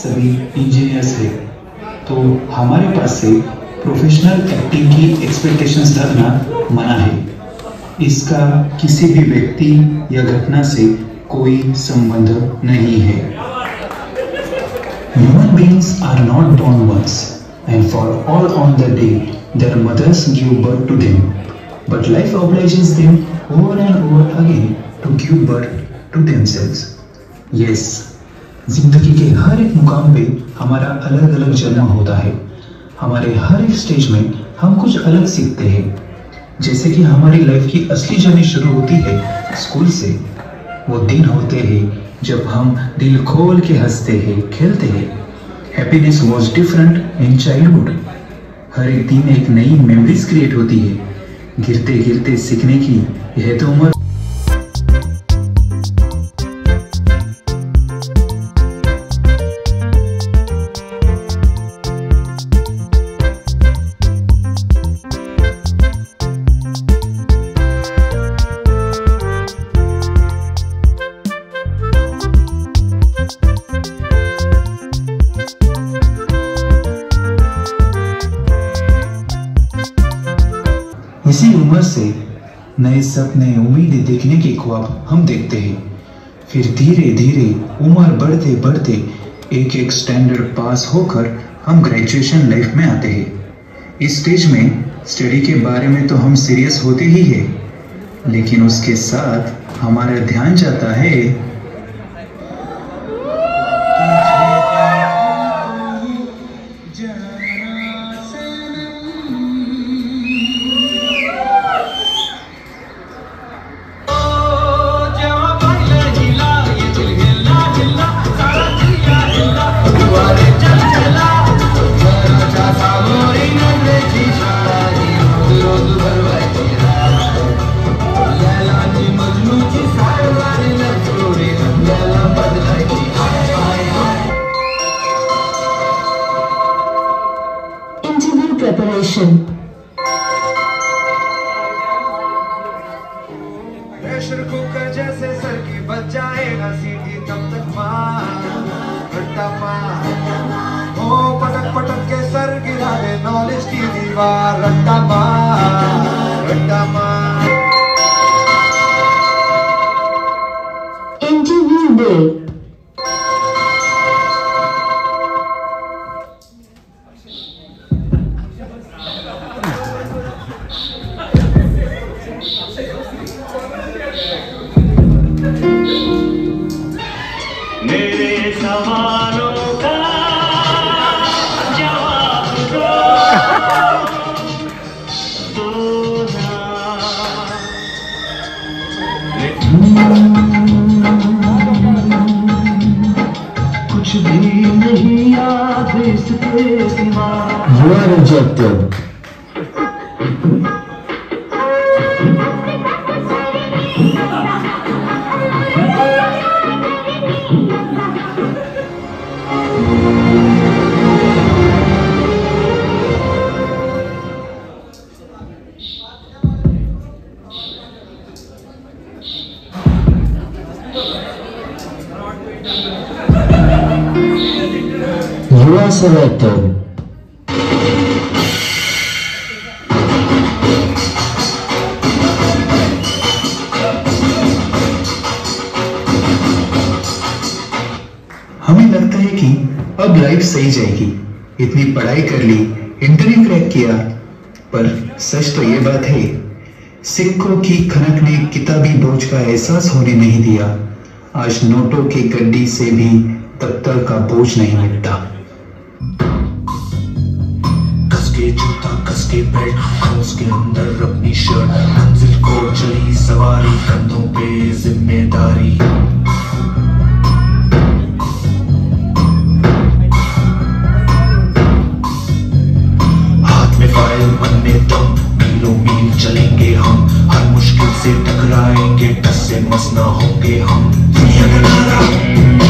सभी इंजीनियर्स हैं तो हमारे पास से प्रोफेशनल एक्टिंग की एक्सपेक्टेशंस रखना मना है इसका किसी भी व्यक्ति या घटना से कोई संबंध नहीं है Human beings are not born once, and for all on the day their mothers give birth to them. But life obliges them over and over again to give birth to themselves. Yes, ज़िंदगी के हर एक मुकाम पे हमारा अलग अलग जन्म होता है। हमारे हर एक स्टेज में हम कुछ अलग सीखते हैं। जैसे कि हमारी लाइफ की असली जर्नी शुरू होती है स्कूल से। वो दिन होते हैं जब हम दिल खोल के हँसते हैं, खेलते हैं। Happiness was different in childhood हर एक दिन एक नई मेमोरीज क्रिएट होती है। गिरते गिरते सीखने की यह तो उम्र नए सपने, उम्मीदें देखने के ख्वाब हम देखते हैं। फिर धीरे धीरे, उम्र बढ़ते बढ़ते एक एक स्टैंडर्ड पास होकर हम ग्रेजुएशन लाइफ में आते हैं। इस स्टेज में स्टडी के बारे में तो हम सीरियस होते ही है। लेकिन उसके साथ हमारा ध्यान जाता है paixão. मेरे सवालों का जवाब दो। दो कुछ भी नहीं याद इसके सिवा। You are You are selected. हमें लगता है कि अब लाइफ सही जाएगी इतनी पढ़ाई कर ली इंटरव्यू क्रैक किया, पर सच तो ये बात है, सिक्कों की खनक ने किताबी बोझ का एहसास होने नहीं दिया आज नोटों की गड्डी से भी दफ्तर का बोझ नहीं मिटता। जूता, कसके बेल्ट हाउस के अंदर अपनी शर्ट मंजिल को चली सवारी, कंधों पे ज़िम्मेदारी। हाथ में फ़ाइल मन में दम मीलों मील चलेंगे हम, हर मुश्किल से टकराएँगे टस से मस ना होंगे हम दुनिया का नारा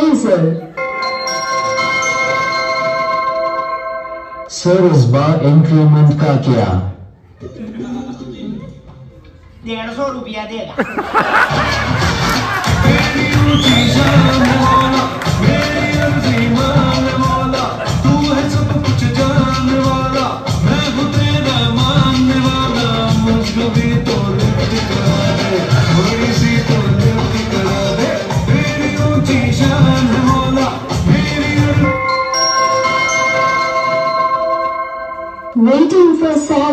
appraisal. सर इस बार इंक्रीमेंट का क्या डेढ़ सौ रुपया देगा Waiting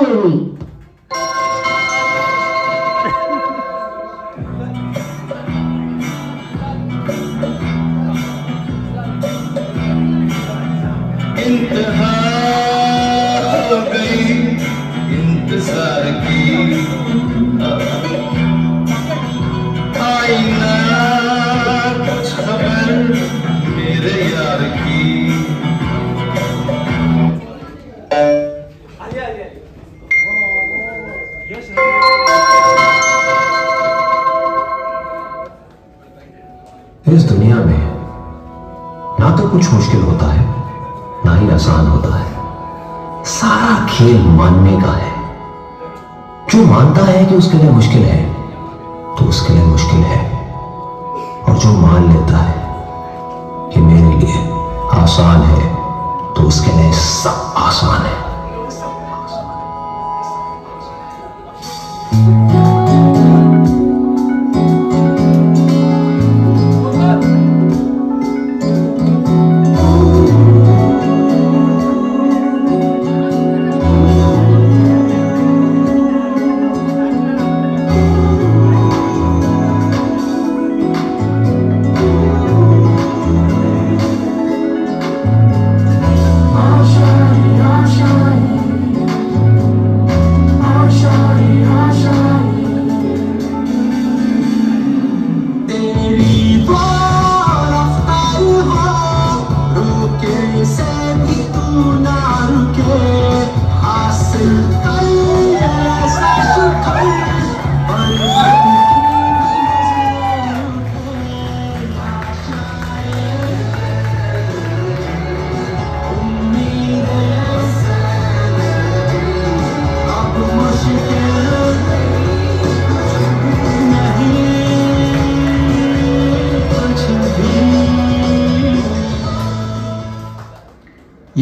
for salary. इंतहा हो गई इंतज़ार की इस दुनिया में ना तो कुछ मुश्किल होता है, ना ही आसान होता है। सारा खेल मानने का है। जो मानता है कि उसके लिए मुश्किल है तो उसके लिए मुश्किल है। और जो मान लेता है कि मेरे लिए आसान है तो उसके लिए सब आसान है।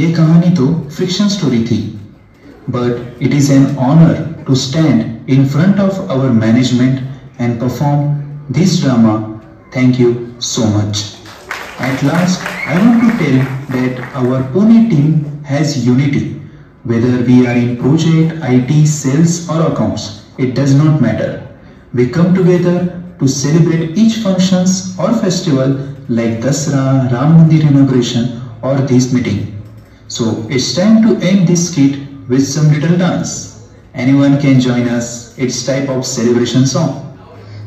ये कहानी तो फ्रिक्शन स्टोरी थी but it is an honour to stand in front of our management and perform this drama thank you so much At last, I want to tell that our Pune team has unity. Whether we are in project, IT, sales or accounts, it does not matter. We come together to celebrate each functions or festival like Dasra, Ram Mandir inauguration or this meeting. So it's time to end this skit with some little dance. Anyone can join us. It's type of celebration song.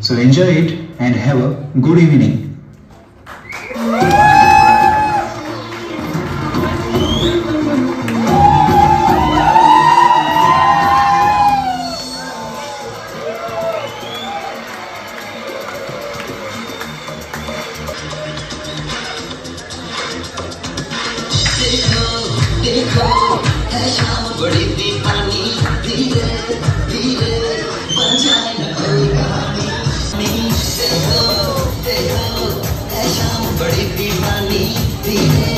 So enjoy it and have a good evening. देखो है शाम बड़ी दीवानी धीरे धीरे बन जाए न कोई कहानी देखो देखो है शाम बड़ी दीवानी धीरे